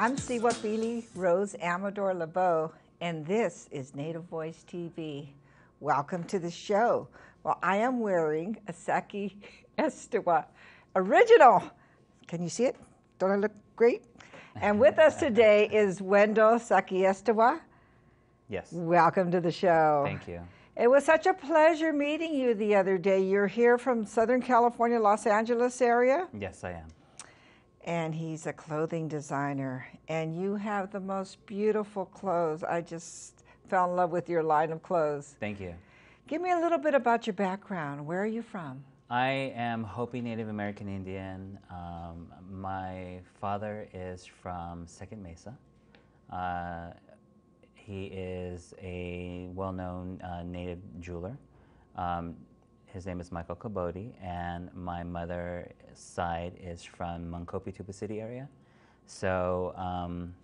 I'm Siwa Rose Amador LeBeau, and this is Native Voice TV. Welcome to the show. Well, I am wearing a Saki Estewa original. Can you see it? Don't I look great? And with us today is Wendell Sakiestewa. Yes. Welcome to the show. Thank you. It was such a pleasure meeting you the other day. You're here from Southern California, Los Angeles area, Yes, I am. And he's a clothing designer. And you have the most beautiful clothes. I just fell in love with your line of clothes. Thank you. Give me a little bit about your background. Where are you from? I am Hopi Native American Indian. Um, my father is from Second Mesa. Uh, he is a well known uh, Native jeweler. Um, his name is Michael Kabotie, and my mother's side is from Moenkopi Tuba City area. So um,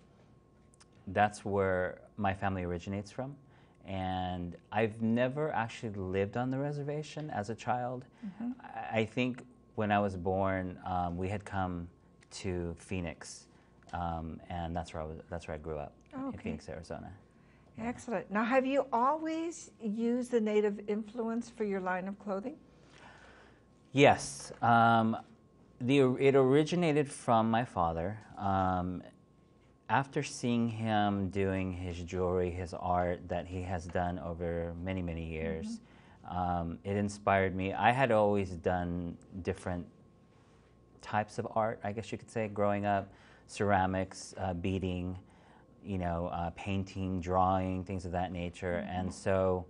that's where my family originates from. And I've never actually lived on the reservation as a child. I, I think when I was born, um, we had come to Phoenix, um, and that's where I was. That's where I grew up in Okay. Phoenix, Arizona. Excellent. Now, have you always used the native influence for your line of clothing? Yes, um, the, it originated from my father. Um, after seeing him doing his jewelry, his art that he has done over many, many years, um, it inspired me. I had always done different types of art, I guess you could say, growing up ceramics, uh, beading, you know, uh, painting, drawing, things of that nature. And so,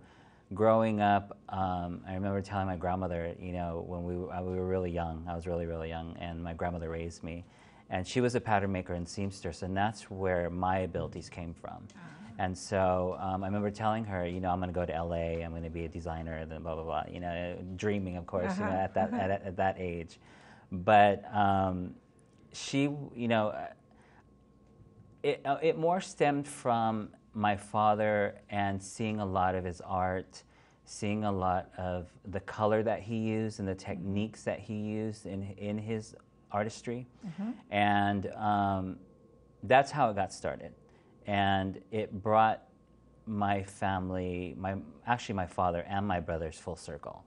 growing up, um, I remember telling my grandmother, you know, when we, were- uh, we were really young, I was really, really young, and my grandmother raised me. And she was a pattern maker and seamstress, and that's where my abilities came from. And so um, I remember telling her, you know, I'm going to go to LA, I'm going to be a designer, and then blah, blah, blah, you know, dreaming, of course, you know, Uh-huh, at that, at, at that age. But um, she, you know, it, uh, it more stemmed from my father and seeing a lot of his art, seeing a lot of the color that he used and the techniques that he used in, in his artistry. And um, that's how it got started. And it brought my family, my, actually my father and my brothers full circle.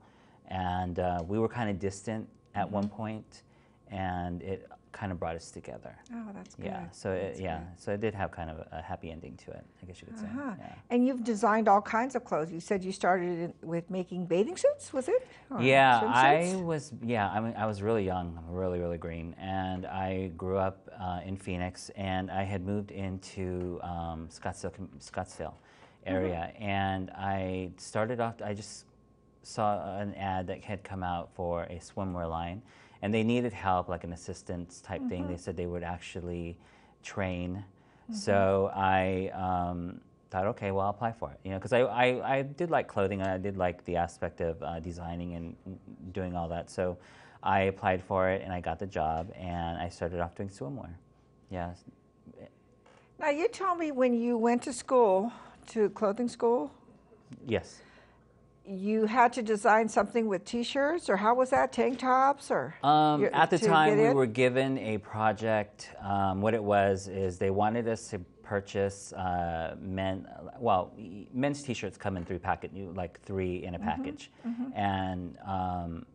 And uh, we were kind of distant at one point, and it kind of brought us together. Oh, that's good. Yeah. So it, yeah. So it did have kind of a happy ending to it, I guess you could say. Uh-huh. Yeah. And you've designed all kinds of clothes. You said you started in- with making bathing suits, was it? Or Yeah, I was. Yeah, I mean, I was really young, really, really green, and I grew up uh, in Phoenix, and I had moved into um, Scottsdale, Scottsdale area, and I started off. I just saw an ad that had come out for a swimwear line, and they needed help, like an assistance type thing. They said they would actually train. So I um, thought, okay, well, I'll apply for it. You know, because I, I, I did like clothing, and I did like the aspect of uh, designing and doing all that. So I applied for it, and I got the job, and I started off doing swimwear. Yeah, Now, you told me when you went to school, to clothing school, yes. You had to design something with T-shirts, or how was that? Tank tops, or Um, your- at the time, we in? were given a project. Um, what it was is they wanted us to purchase uh, men. Well, men's T-shirts come in three packet, like three in a package, and um,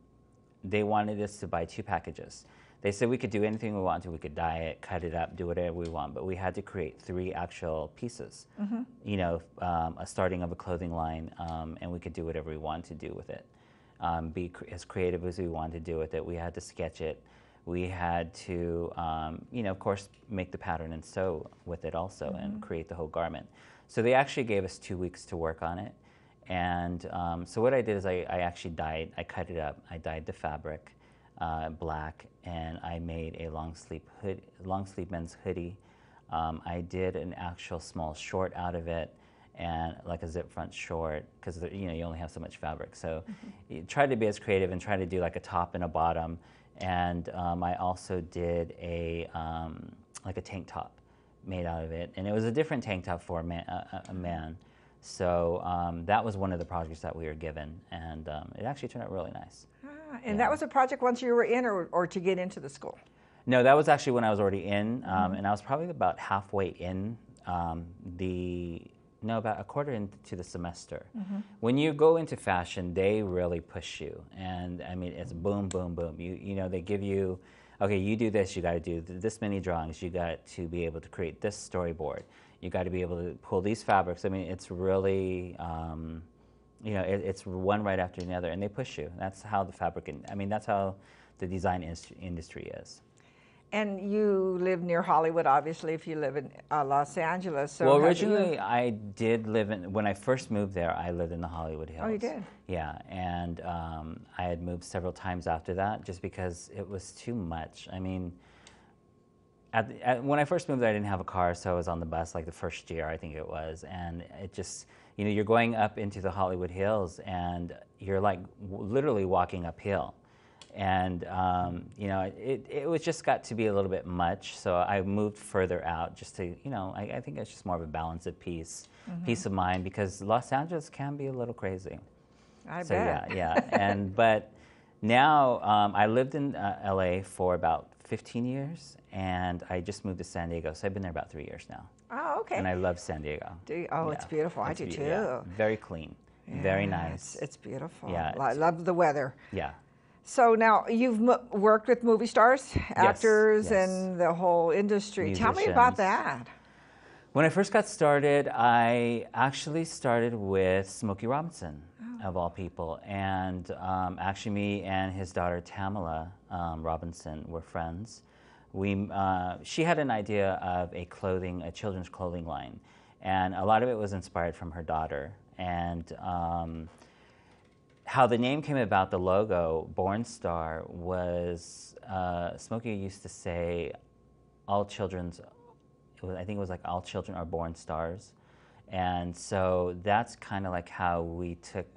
they wanted us to buy two packages. They said we could do anything we wanted. to. We could dye it, cut it up, do whatever we want, but we had to create three actual pieces. You know, um, a starting of a clothing line, um, and we could do whatever we want to do with it. Um, be cr- as creative as we wanted to do with it. We had to sketch it. We had to, um, you know, of course, make the pattern and sew with it also, and create the whole garment. So they actually gave us two weeks to work on it. And um, so what I did is I, I actually dyed, I cut it up, I dyed the fabric uh, black, and I made a long sleeve hood, long sleeve men's hoodie. Um, I did an actual small short out of it, and like a zip front short, because you know you only have so much fabric. So you try to be as creative and try to do like a top and a bottom. And um, I also did a um, like a tank top made out of it, and it was a different tank top for a man. A, a- a man. So um, that was one of the projects that we were given, and um, it actually turned out really nice. And that was a project once you were in, or, or to get into the school. No, that was actually when I was already in, um, and I was probably about halfway in um, the no about a quarter into the semester. When you go into fashion, they really push you, and I mean it's boom, boom, boom. You you know they give you, okay, you do this, you got to do th- this many drawings, you got to be able to create this storyboard, you got to be able to pull these fabrics. I mean it's really. Um, you know, it, it's one right after another, and they push you. That's how the fabric, in, I mean, that's how the design industry is. And you live near Hollywood, obviously, if you live in uh, Los Angeles. So well, have you- originally I did live in, when I first moved there, I lived in the Hollywood Hills. Oh, you did? Yeah, and um, I had moved several times after that just because it was too much. I mean, at, at, when I first moved there, I didn't have a car, so I was on the bus like the first year, I think it was, and it just, you know, you're going up into the Hollywood Hills, and you're like w- literally walking uphill, and um, you know, it, it was just got to be a little bit much, so I moved further out just to, you know, I, I think it's just more of a balance of peace, peace of mind, because Los Angeles can be a little crazy. I So bet. yeah, yeah, and but now um, I lived in uh, LA for about 15 years, and I just moved to San Diego. So I've been there about three years now, Oh, okay. and I love San Diego. Do you- oh, it's Yeah, beautiful. I do be- too. yeah, very clean, very nice. It's, it's beautiful. Yeah, I love the weather. yeah. So now you've m- worked with movie stars, actors, yes. and the whole industry. Tell me about that. When I first got started, I actually started with Smokey Robinson, Oh. of all people. And um, actually, me and his daughter Tamala um, Robinson were friends. We, uh, she had an idea of a clothing, a children's clothing line, and a lot of it was inspired from her daughter. And um, how the name came about, the logo, Born Star, was uh, Smokey used to say, all children's, I think it was like all children are born stars. And so that's kind of like how we took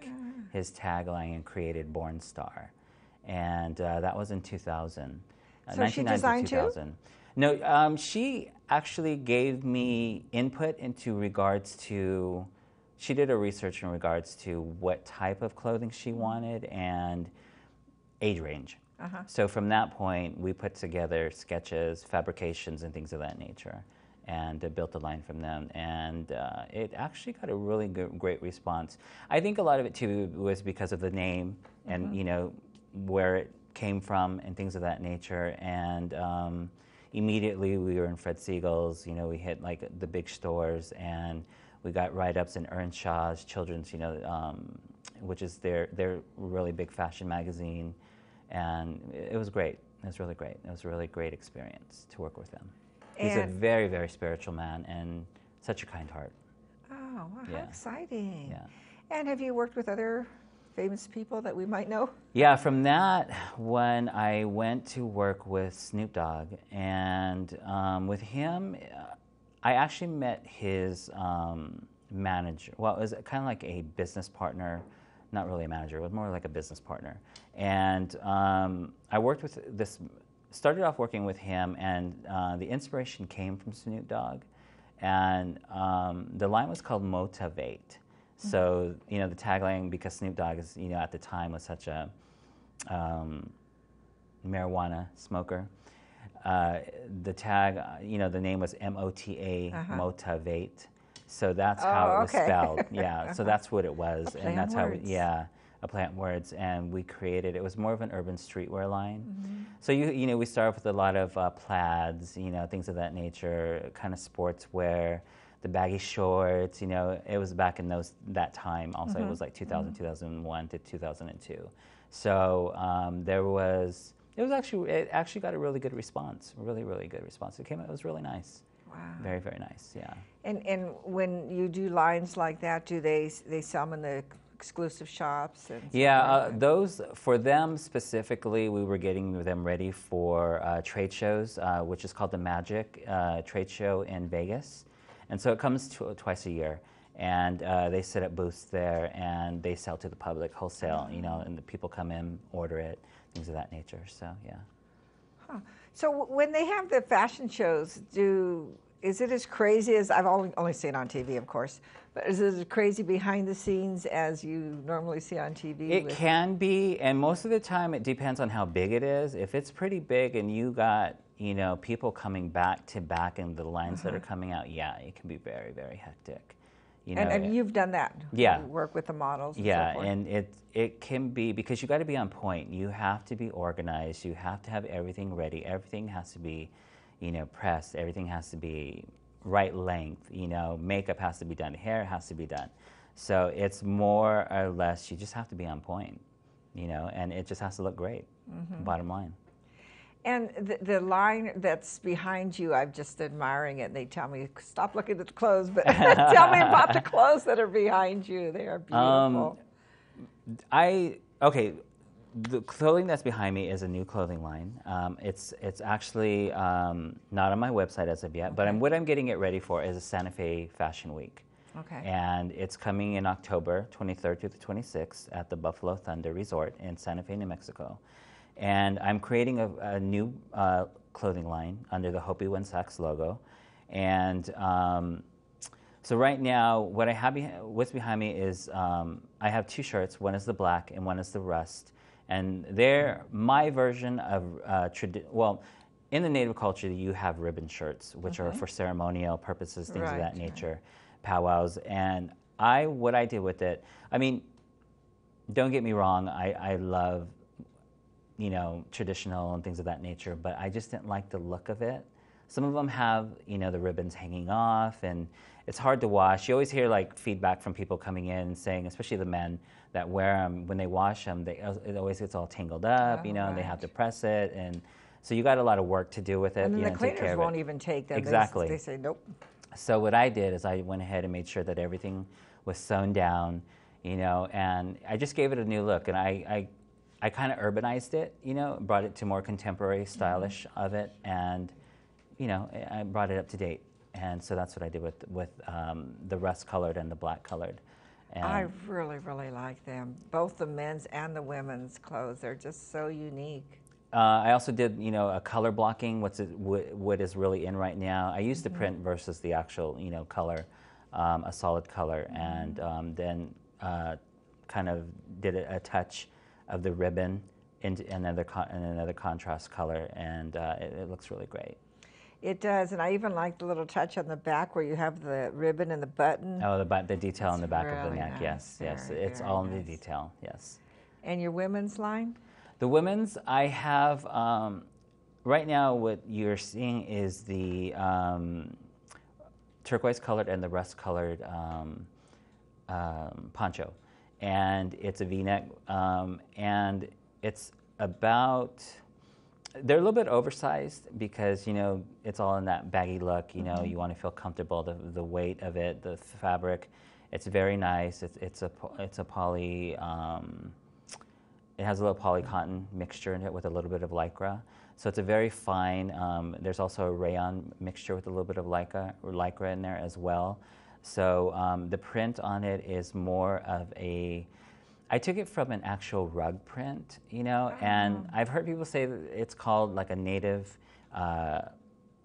his tagline and created Born Star. And uh, that was in 2000. So she designed too? No, um, she actually gave me input into regards to, she did a research in regards to what type of clothing she wanted and age range. Uh-huh. So from that point, we put together sketches, fabrications, and things of that nature, and uh, built a line from them. And uh, it actually got a really good, great response. I think a lot of it too was because of the name and you know where it came from and things of that nature. And um, immediately we were in Fred Segal's. You know, we hit like the big stores and. We got write-ups in Earnshaw's Children's, you know, um, which is their their really big fashion magazine and it was great. It was really great. It was a really great experience to work with him. He's a very, very spiritual man and such a kind heart. Oh, wow, how exciting. Yeah. And have you worked with other famous people that we might know? Yeah, from that, when I went to work with Snoop Dogg, and um, with him, I actually met his um, manager. Well, it was kind of like a business partner, not really a manager, it was more like a business partner. And um, I worked with this, started off working with him, and uh, the inspiration came from Snoop Dogg. And um, the line was called Motivate. So, you know, the tagline, because Snoop Dogg is, you know, at the time was such a um, marijuana smoker. Uh, the tag, you know, the name was M O T A, Uh-huh. Motivate. So that's Oh, how it was okay. spelled. Yeah, so that's what it was, and that's how, we, yeah, a plant words. And we created. It was more of an urban streetwear line. Mm-hmm. So you, you know, we started with a lot of uh, plaids, you know, things of that nature, kind of sportswear, the baggy shorts. You know, it was back in those that time. Also, Mm-hmm. it was like 2000, 2001 to 2002. So um, there was. It was actually. It actually got a really good response. Really, really good response. It came. It was really nice. Wow. Very, very nice. Yeah. And and when you do lines like that, do they they sell them in the exclusive shops? And Yeah, uh, those for them specifically, we were getting them ready for uh, trade shows, uh, which is called the Magic uh, Trade Show in Vegas, and so it comes to, twice a year, and uh, they set up booths there and they sell to the public wholesale, you know, and the people come in, order it, things of that nature. So yeah. Huh. So w- when they have the fashion shows, do is it as crazy as I've only, only seen on TV, of course, but is it as crazy behind the scenes as you normally see on TV? It can be, and most of the time it depends on how big it is. If it's pretty big and you got, you know, people coming back to back and the lines that are Uh-huh. coming out, yeah, it can be very, very hectic. You know, and, and it- you've done that. Yeah. You work with the models. And yeah, so and it it can be because you got to be on point. You have to be organized. You have to have everything ready. Everything has to be, you know, pressed. Everything has to be right length. You know, makeup has to be done. Hair has to be done. So it's more or less you just have to be on point. You know, and it just has to look great. Mm-hmm. Bottom line. And the, the line that's behind you, I'm just admiring it. They tell me, stop looking at the clothes, but tell me about the clothes that are behind you. They are beautiful. Um, I okay. The clothing that's behind me is a new clothing line. Um, it's it's actually um, not on my website as of yet, but I'm, what I'm getting it ready for is a Santa Fe Fashion Week, okay. and it's coming in October 23rd to the 26th at the Buffalo Thunder Resort in Santa Fe, New Mexico, and I'm creating a, a new uh, clothing line under the Hopi One Sachs logo, and um, so right now, what I have, what's behind me is um, I have two shirts. One is the black, and one is the rust. And they're my version of uh, tradi- well, in the native culture, you have ribbon shirts, which are for ceremonial purposes, things of Right, that right. nature, powwows. And I, what I did with it, I mean, don't get me wrong, I, I love, you know, traditional and things of that nature, but I just didn't like the look of it. Some of them have, you know, the ribbons hanging off, and it's hard to wash. You always hear like feedback from people coming in saying, especially the men that wear them, when they wash them, they, it always gets all tangled up, you Oh, know, and they have to press it, and so you got a lot of work to do with it. and then you the know, cleaners won't even take them. They Exactly. They, say, nope. So what I did is I went ahead and made sure that everything was sewn down, you know, and I just gave it a new look, and I, I, I kind of urbanized it, you know, brought it to more contemporary, stylish of it, and, you know, I brought it up to date, and so that's what I did with with um, the rust colored and the black colored. And I really, really like them. Both the men's and the women's clothes. They're just so unique. Uh, I also did, you know, a color blocking. What's it, what, what is really in right now? I used the print versus the actual, you know, color, um, a solid color, and um, then uh, kind of did a, a touch of the ribbon into another con- in another contrast color, and uh, it, it looks really great. It does, and I even like the little touch on the back where you have the ribbon and the button. Oh, the bu- the detail in the back of the neck. nice. Yes, yes, Very, it's very all in the detail. Yes. And your women's line? The women's, I have um, right now. What you're seeing is the um, turquoise colored and the rust colored um, um, poncho, and it's a V-neck, um, and it's about. They're a little bit oversized because you know it's all in that baggy look. You know, you want to feel comfortable. The the weight of it, the fabric, it's very nice. It's it's a it's a poly. Um, it has a little poly cotton mixture in it with a little bit of lycra. So it's a very fine. Um, there's also a rayon mixture with a little bit of lycra, lycra in there as well. So um, the print on it is more of a. I took it from an actual rug print, you know, and I've heard people say that it's called like a native. Uh,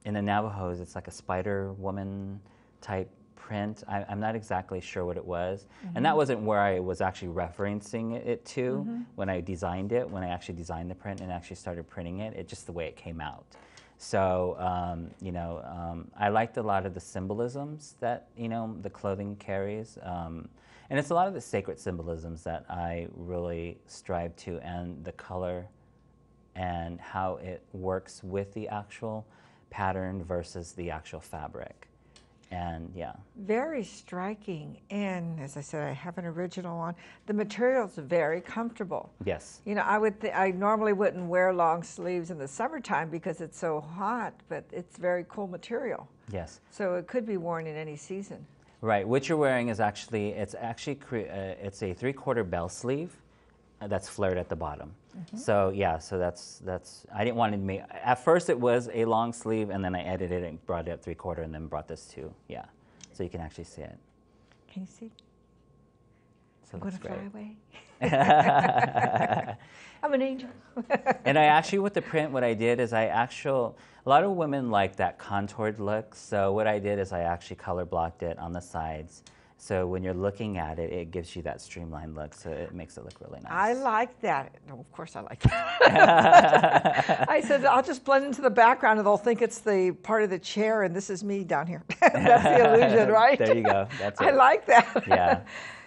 in the Navajos, it's like a Spider Woman type print. I, I'm not exactly sure what it was, and that wasn't where I was actually referencing it to when I designed it. When I actually designed the print and actually started printing it, it just the way it came out. So um, you know, um, I liked a lot of the symbolisms that you know the clothing carries. Um, and it's a lot of the sacred symbolisms that I really strive to, and the color and how it works with the actual pattern versus the actual fabric. And yeah, Very striking. And as I said, I have an original one. The material's very comfortable. yes. You know, I would th- I normally wouldn't wear long sleeves in the summertime because it's so hot, but it's very cool material. Yes, So it could be worn in any season. right. What you're wearing is actually it's actually cre- uh, it's a three-quarter bell sleeve that's flared at the bottom. Mm-hmm. So yeah, so that's that's I didn't want to make. At first, it was a long sleeve, and then I edited it and brought it up three-quarter, and then brought this to yeah, so you can actually see it. Can you see? So I'm it going looks to fly great. away. I'm an angel. and I actually, with the print, what I did is I actual. A lot of women like that contoured look. So what I did is I actually color blocked it on the sides, So when you're looking at it, it gives you that streamlined look. So it makes it look really nice. I like that. No, of course, I like that. I said I'll just blend into the background, and they'll think it's the part of the chair, and this is me down here. That's the illusion, right? there you go. That's it. I like that. Yeah.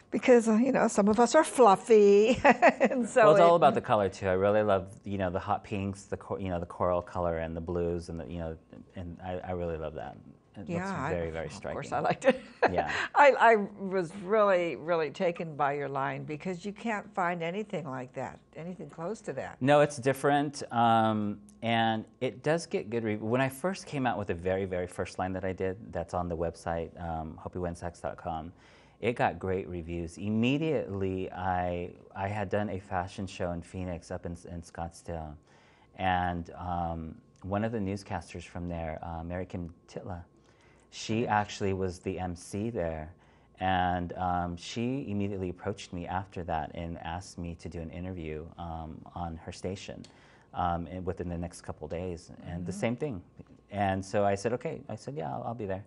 because uh, you know some of us are fluffy, and so well, it's it- all about the color too. I really love you know the hot pinks, the cor- you know the coral color, and the blues, and the you know, and I, I really love that. It yeah, looks I- very very Of course, I liked it. Yeah. I, I was really, really taken by your line because you can't find anything like that, anything close to that. No, it's different, um, and it does get good reviews. When I first came out with the very, very first line that I did, that's on the website, um, it got great reviews. Immediately, I, I had done a fashion show in Phoenix up in, in Scottsdale, and um, one of the newscasters from there, uh, Mary Kim Titla, she actually was the MC there. And um, she immediately approached me after that and asked me to do an interview um, on her station um, within the next couple days. And the same thing. And so I said, okay. I said, yeah, I'll, I'll be there.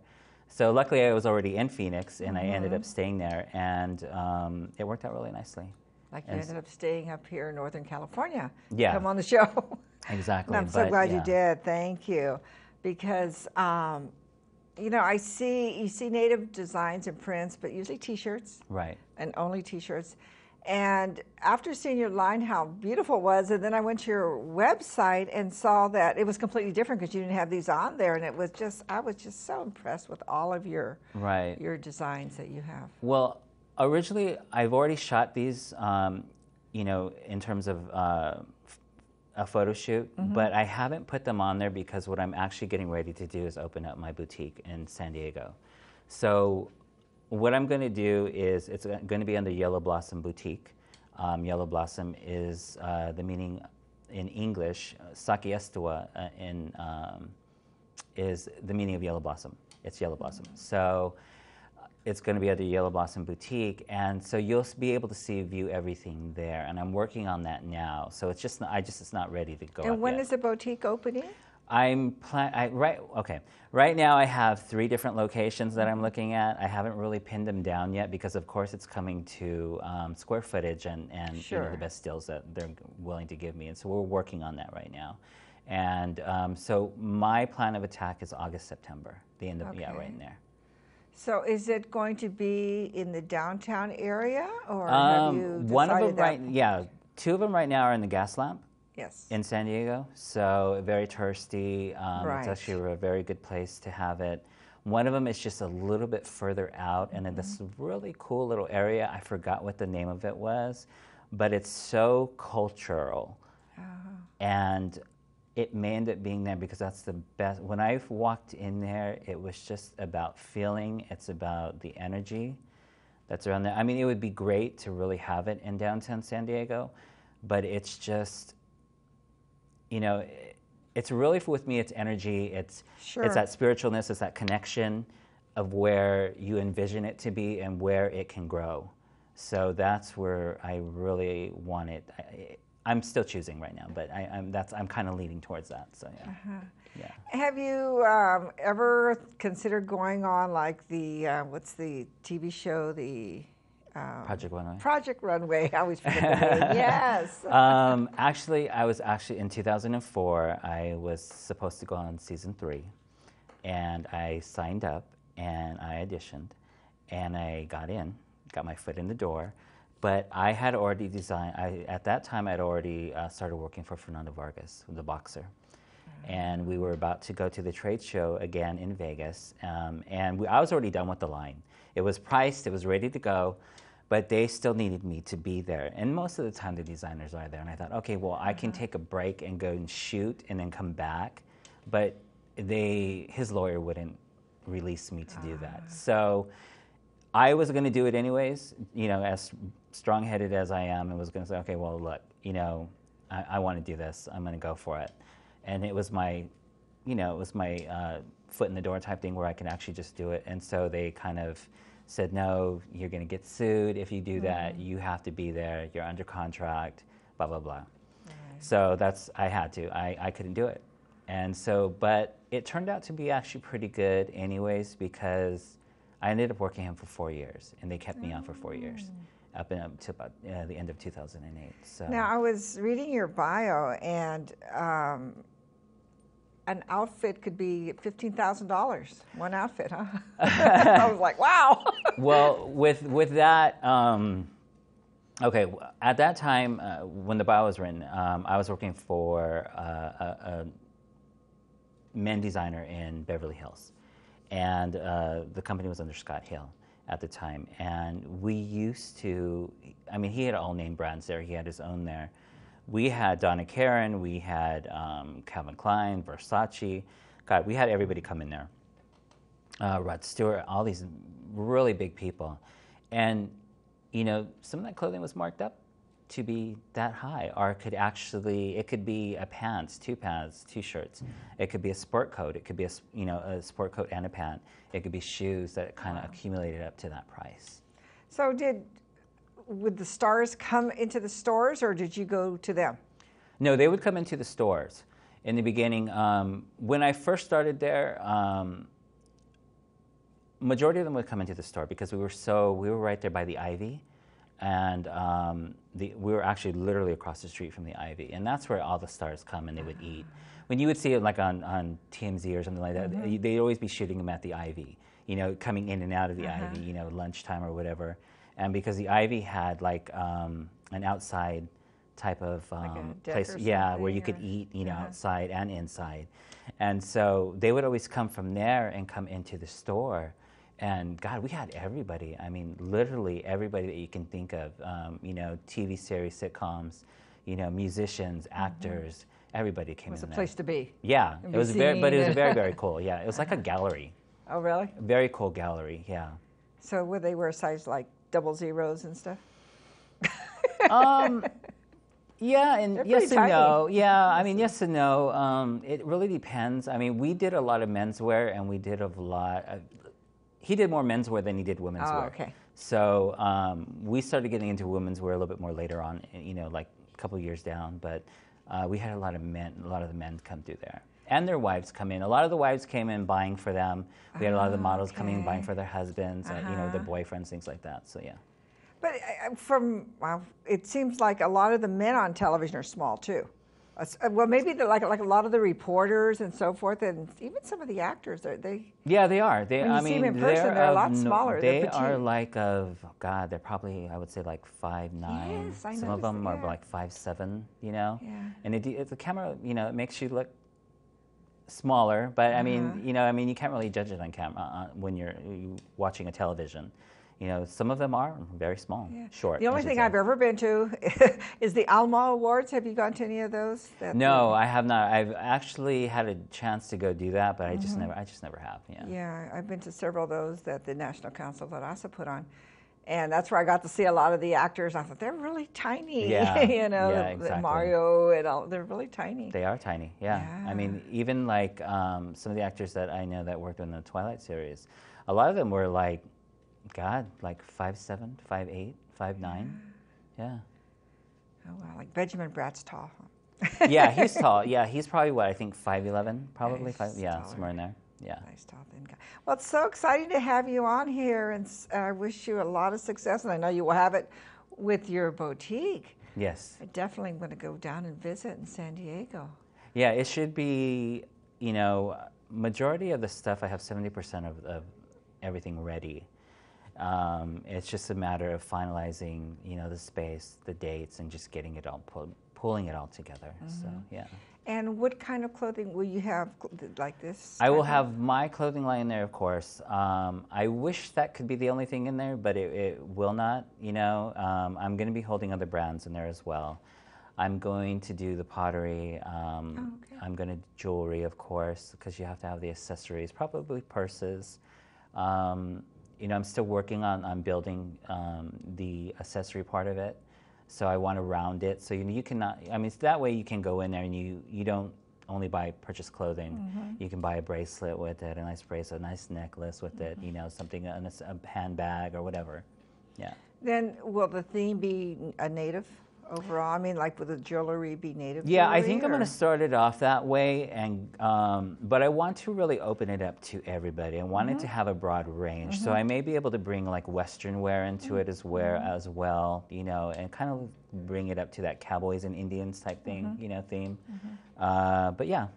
So luckily, I was already in Phoenix and I ended up staying there. And um, it worked out really nicely. Like you And ended up staying up here in Northern California. Yeah. Come on the show. Exactly. And I'm so but, glad you did. Thank you, because um, you know I see you see native designs and prints, but usually T-shirts Right. and only T-shirts. And after seeing your line, how beautiful it was, and then I went to your website and saw that it was completely different because you didn't have these on there, and it was just I was just so impressed with all of your Right. your designs that you have. Well, originally, I've already shot these, um, you know, in terms of uh, a photo shoot, but I haven't put them on there because what I'm actually getting ready to do is open up my boutique in San Diego. So, what I'm going to do is it's going to be under Yellow Blossom Boutique. Um, Yellow Blossom is uh, the meaning in English, uh, Sakiestewa uh, in um, is the meaning of yellow blossom. It's yellow blossom. So uh, it's going to be at the Yellow Blossom Boutique, and so you'll be able to see view everything there. And I'm working on that now. So it's just not, I just it's not ready to go. And when yet. is the boutique opening? I'm plan. I, right. Okay. Right now, I have three different locations that I'm looking at. I haven't really pinned them down yet because, of course, it's coming to um, square footage and and you know, the best deals that they're willing to give me. And so we're working on that right now. And um, so my plan of attack is August, September, the end of yeah, Okay. right in there. So is it going to be in the downtown area, or have Um, you one of decided them right, that? yeah, two of them right now are in the gas lamp. Yes. in San Diego, so very touristy. Um, Right. It's actually a very good place to have it. One of them is just a little bit further out, and in this Mm-hmm. really cool little area. I forgot what the name of it was, but it's so cultural, Uh-huh. and it may end up being there because that's the best. When I've walked in there, it was just about feeling. It's about the energy that's around there. I mean, it would be great to really have it in downtown San Diego, but it's just, you know, it's really with me. It's energy. It's Sure. it's that spiritualness. It's that connection of where you envision it to be and where it can grow. So that's where I really want it. I, I'm still choosing right now, but I, I'm that's I'm kind of leaning towards that. So yeah, Uh-huh. yeah. Have you um, ever considered going on like the uh, what's the TV show the um, Project Runway. Project Runway? I always forget the name. yes. um, actually, I was actually in 2004. I was supposed to go on season three, and I signed up and I auditioned, and I got in, got my foot in the door. But I had already designed. I, at that time, I'd already uh, started working for Fernando Vargas, the boxer, and we were about to go to the trade show again in Vegas. Um, and we, I was already done with the line. It was priced. It was ready to go but they still needed me to be there. And most of the time, the designers are there. And I thought, okay, well, I can take a break and go and shoot and then come back. But they, his lawyer wouldn't release me to do that. So I was going to do it anyways, you know, as strong headed as I am, and was going to say, okay, well, look, you know, I, I want to do this. I'm going to go for it. And it was my, you know, it was my uh, foot in the door type thing where I can actually just do it. And so they kind of said, no, you're going to get sued if you do that. You have to be there. You're under contract, blah, blah, blah. So that's, I had to. I, I couldn't do it. And so, but it turned out to be actually pretty good, anyways, because I ended up working him for four years, and they kept me on for four years, up, in, up to about uh, the end of 2008. So Now, I was reading your bio, and um, an outfit could be $15,000. One outfit, huh? I was like, wow. well, with with that, um, okay. At that time, uh, when the bio was written, um, I was working for uh, a, a men designer in Beverly Hills, and uh, the company was under Scott Hill at the time. And we used to, I mean, he had all name brands there. He had his own there. We had Donna Karan, we had um, Calvin Klein, Versace. God, we had everybody come in there uh, Rod Stewart, all these really big people. And, you know, some of that clothing was marked up to be that high, or it could actually, it could be a pants, two pants, two shirts. It could be a sport coat. It could be a, you know, a sport coat and a pant. It could be shoes that kind of accumulated up to that price. So, did would the stars come into the stores, or did you go to them? No, they would come into the stores in the beginning. Um, when I first started there, um, majority of them would come into the store because we were so we were right there by the Ivy, and um, the, we were actually literally across the street from the Ivy, and that's where all the stars come and they would eat. When you would see it like on, on TMZ or something like that, they'd always be shooting them at the Ivy, you know, coming in and out of the Ivy, you know, lunchtime or whatever. And because the Ivy had like um, an outside type of um, deck place, yeah, where you something, could eat, you know, Uh-huh. outside and inside. And so they would always come from there and come into the store. And God, we had everybody. I mean, literally everybody that you can think of. Um, you know, TV series, sitcoms, you know, musicians, actors. Everybody came Mm-hmm. It was a there. place to be. Yeah, it was very, but it was very, very cool. Yeah, it was like a gallery, Oh, really? a very cool gallery. Yeah. So, would they wear size like double zeros and stuff? um, yeah, and They're yes and no. Yeah, I mean, yes and no. Um, it really depends. I mean, we did a lot of menswear, and we did a lot. Of, he did more menswear than he did women's Oh, wear. okay. So um, we started getting into women's wear a little bit more later on. You know, like a couple years down. But uh, we had a lot of men. A lot of the men come through there. And their wives come in. A lot of the wives came in buying for them. We had a lot of the models coming in buying for their husbands, uh, you know, their Uh-huh. boyfriends, things like that. So yeah. But from well, it seems like a lot of the men on television are small too. Uh, uh, Well, maybe the, like like a lot of the reporters and so forth, and even some of the actors. They're, they Yeah, they are. They, When you I see mean, them in person, they're, they're a lot no- smaller. They are like of God. They're probably I would say like five nine. Yes, I Some of them that, are like five seven. You know. Yeah. And it, it, the camera, you know, it makes you look smaller. But I mean, Uh-huh. you know, I mean, you can't really judge it on camera uh, when you're watching a television. You know, some of them are very small, Yeah. short. The only thing say. I've ever been to is the Alma Awards. Have you gone to any of those? That No, I have not. I've actually had a chance to go do that, but I just never, I just never have. Yeah. Mm-hmm. Yeah, I've been to several of those that the National Council of La Raza put on. And that's where I got to see a lot of the actors. I thought they're really tiny. Yeah, you know, yeah, the- the. Mario and all. They're really tiny. They are tiny, yeah. I mean, even like um, some of the actors that I know that worked on the Twilight series, a lot of them were like, God, like five seven, five eight, five nine, yeah. oh, wow, like Benjamin Bratt's tall. Yeah, he's tall. Yeah, he's probably what I think five eleven, probably he's five. Yeah, taller. somewhere in there. Yeah. Nice tall thin guy. Well, it's so exciting to have you on here, and I wish you a lot of success. And I know you will have it with your boutique. Yes. I definitely want to go down and visit in San Diego. Yeah, it should be. You know, majority of the stuff I have seventy percent of, of everything ready. Um, it's just a matter of finalizing, you know, the space, the dates, and just getting it all pull, pulling it all together. So yeah, And what kind of clothing will you have like this? I will have my clothing line there, of course. Um, I wish that could be the only thing in there, but it, it will not. You know, um, I'm going to be holding other brands in there as well. I'm going to do the pottery. Um, Oh, okay. I'm going to jewelry, of course, because you have to have the accessories, probably purses. Um, you know, I'm still working on, on building um, the accessory part of it. So I want to round it. So you, know, you cannot, I mean, that way you can go in there and you, you don't only buy purchase clothing. Mm-hmm. You can buy a bracelet with it, a nice bracelet, a nice necklace with it, you know, something, a, a handbag or whatever. Yeah. Then will the theme be a native overall? I mean, like would the jewelry be native? Yeah, I think I'm going to start it off that way, and um, but I want to really open it up to everybody. I want it to Mm-hmm. have a broad range, so I may be able to bring like Western wear into it as wear Mm-hmm. as well, you know, and kind of bring it up to that cowboys and Indians type thing, Mm-hmm. you know, theme. Uh, but yeah,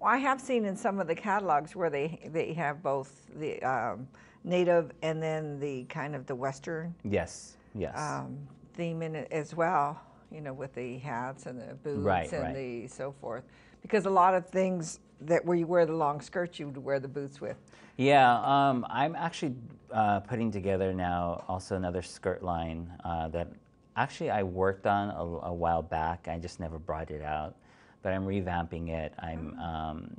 Well, I have seen in some of the catalogs where they they have both the um, native and then the kind of the Western yes, yes, um, theme in it as well. You know, with the hats and the boots Right, and right. the so forth. Because a lot of things that where you wear the long skirts, you would wear the boots with. Yeah, um, I'm actually uh, putting together now also another skirt line uh, that actually I worked on a, a while back. I just never brought it out, but I'm revamping it. I'm, um,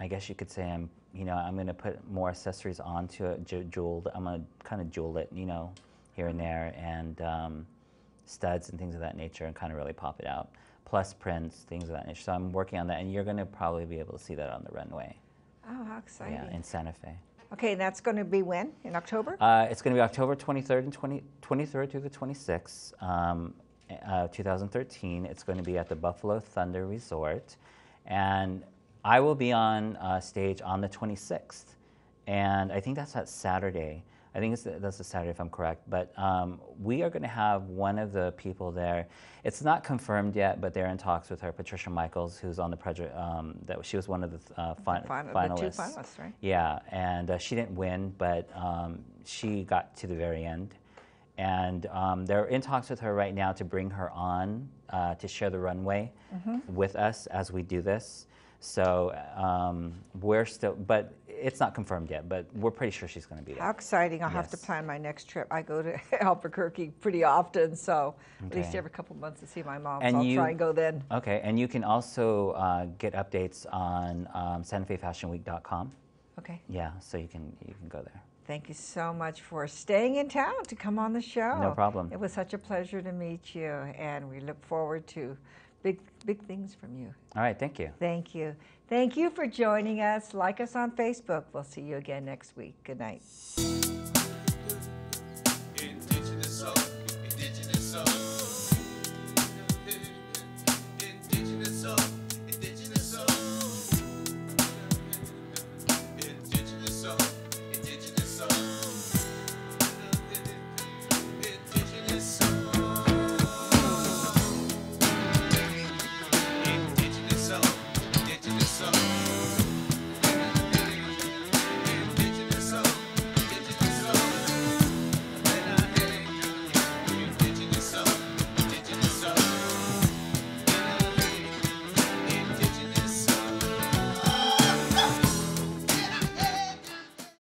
I guess you could say I'm, you know, I'm going to put more accessories onto it, jeweled. I'm going to kind of jewel it, you know, here and there, and um, studs and things of that nature, and kind of really pop it out. Plus prints, things of that nature. So I'm working on that, and you're going to probably be able to see that on the runway. Oh, how exciting! Yeah, in Santa Fe. okay, and that's going to be when in October? Uh, it's going to be October 23rd and 20, 23rd through the 26th, um, uh, 2013. It's going to be at the Buffalo Thunder Resort. And I will be on uh, stage on the 26th. And I think that's that Saturday. I think it's, that's a Saturday if I'm correct. But um, we are going to have one of the people there. It's not confirmed yet, but they're in talks with her, Patricia Michaels, who's on the project. Um, that she was one of the uh, fin- Fin- finalists. the two finalists, right? Yeah, and uh, she didn't win, but um, she got to the very end. And um, they're in talks with her right now to bring her on uh, to share the runway Mm-hmm. with us as we do this. So um, we're still, but it's not confirmed yet, but we're pretty sure she's going to be there. How exciting! I'll have to plan my next trip. I go to Albuquerque pretty often, so at least Okay. every couple months to see my mom. And so I'll you- try and go then. Okay, and you can also uh, get updates on um, SantaFeFashionWeek.com. Okay. Yeah, so you can you can go there. Thank you so much for staying in town to come on the show. No problem. It was such a pleasure to meet you, and we look forward to big, big things from you. All right, thank you. Thank you. Thank you for joining us. Like us on Facebook. We'll see you again next week. Good night.